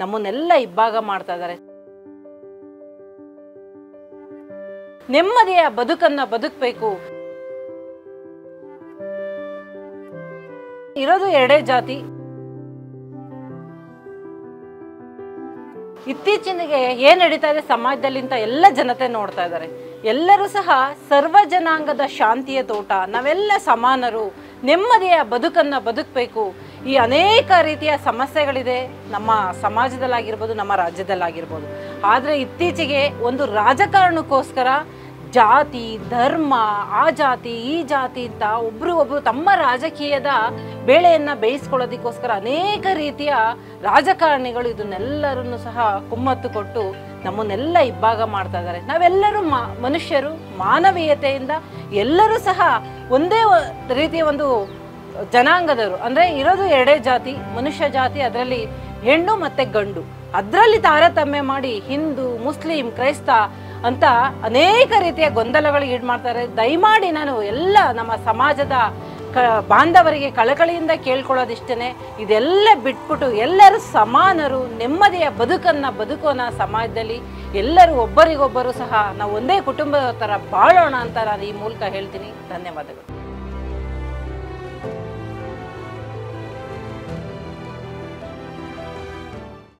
ನಮ್ಮನ್ನೆಲ್ಲ ಇಬ್ಬಾಗ ಮಾಡ್ತಾ ಇದ್ದಾರೆ. ನೆಮ್ಮದಿಯ ಬದುಕನ್ನ ಬದುಕಬೇಕು. ಇರೋದು ಎರಡೇ ಜಾತಿ. ಇತ್ತೀಚಿನಗೆ ಏನ್ ನಡೀತಾ ಇದೆ ಸಮಾಜದಲ್ಲಿ ಎಲ್ಲ ಜನತೆ ನೋಡ್ತಾ ಇದ್ದಾರೆ. ಎಲ್ಲರೂ ಸಹ ಸರ್ವ ಜನಾಂಗದ ಶಾಂತಿಯ ತೋಟ. ನಾವೆಲ್ಲ ಸಮಾನರು. ನೆಮ್ಮದಿಯ ಬದುಕನ್ನ ಬದುಕಬೇಕು. ಈ ಅನೇಕ ರೀತಿಯ ಸಮಸ್ಯೆಗಳಿದೆ ನಮ್ಮ ಸಮಾಜದಲ್ಲಾಗಿರ್ಬೋದು, ನಮ್ಮ ರಾಜ್ಯದಲ್ಲಾಗಿರ್ಬೋದು. ಆದರೆ ಇತ್ತೀಚೆಗೆ ಒಂದು ರಾಜಕಾರಣಕ್ಕೋಸ್ಕರ ಜಾತಿ, ಧರ್ಮ, ಆ ಜಾತಿ, ಈ ಜಾತಿ ಅಂತ ಒಬ್ರು ಒಬ್ರು ತಮ್ಮ ರಾಜಕೀಯದ ಬೇಳೆಯನ್ನ ಬೇಯಿಸ್ಕೊಳ್ಳೋದಕ್ಕೋಸ್ಕರ ಅನೇಕ ರೀತಿಯ ರಾಜಕಾರಣಿಗಳು ಇದನ್ನೆಲ್ಲರನ್ನು ಸಹ ಕುಮ್ಮತ್ತು ಕೊಟ್ಟು ನಮ್ಮನ್ನೆಲ್ಲ ಇಬ್ಬಾಗ ಮಾಡ್ತಾ ಇದ್ದಾರೆ. ನಾವೆಲ್ಲರೂ ಮನುಷ್ಯರು ಮಾನವೀಯತೆಯಿಂದ ಎಲ್ಲರೂ ಸಹ ಒಂದೇ ರೀತಿಯ ಒಂದು ಜನಾಂಗದವರು, ಅಂದ್ರೆ ಇರೋದು ಎರಡೇ ಜಾತಿ, ಮನುಷ್ಯ ಜಾತಿ, ಅದರಲ್ಲಿ ಹೆಣ್ಣು ಮತ್ತೆ ಗಂಡು. ಅದರಲ್ಲಿ ತಾರತಮ್ಯ ಮಾಡಿ ಹಿಂದೂ, ಮುಸ್ಲಿಂ, ಕ್ರೈಸ್ತ ಅಂತ ಅನೇಕ ರೀತಿಯ ಗೊಂದಲಗಳಿಗೆ ಈಡು ಮಾಡ್ತಾರೆ ದಯಮಾಡಿ ನಾನು ಎಲ್ಲ ನಮ್ಮ ಸಮಾಜದ ಕ, ಬಾಂಧವರಿಗೆ ಕಳಕಳಿಯಿಂದ ಕೇಳ್ಕೊಳ್ಳೋದಿಷ್ಟೇ ಇದೆಲ್ಲ ಬಿಟ್ಬಿಟ್ಟು ಎಲ್ಲರೂ ಸಮಾನರು, ನೆಮ್ಮದಿಯ ಬದುಕನ್ನ ಬದುಕೋಣ ಸಮಾಜದಲ್ಲಿ. ಎಲ್ಲರೂ ಒಬ್ಬರಿಗೊಬ್ಬರು ಸಹ ನಾವು ಒಂದೇ ಕುಟುಂಬದ ಥರ ಬಾಳೋಣ ಅಂತ ನಾನು ಈ ಮೂಲಕ ಹೇಳ್ತೀನಿ. ಧನ್ಯವಾದಗಳು.